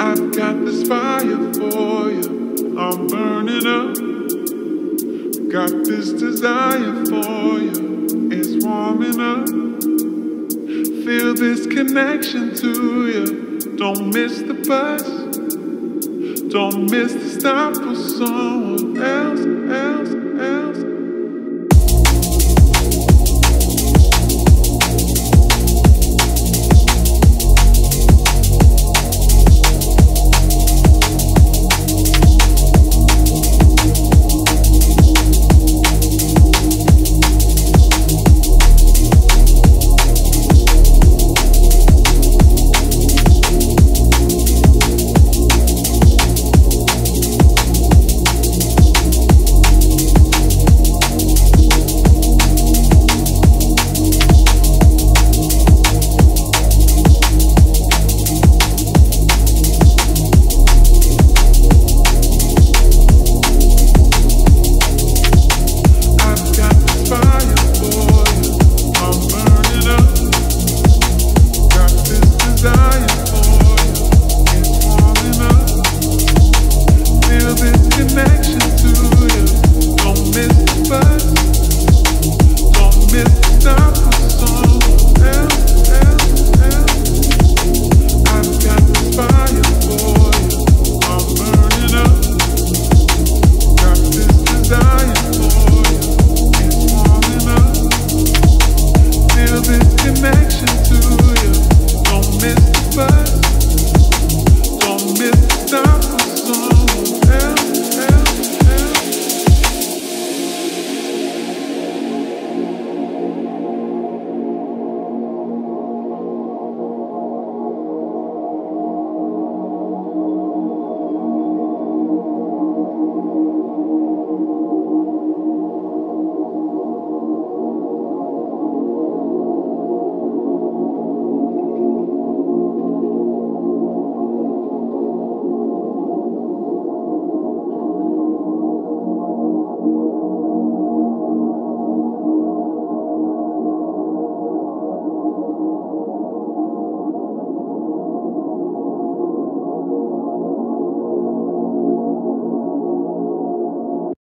I've got this fire for you. I'm burning up. Got this desire for you. It's warming up. Feel this connection to you. Don't miss the bus. Don't miss the stop for someone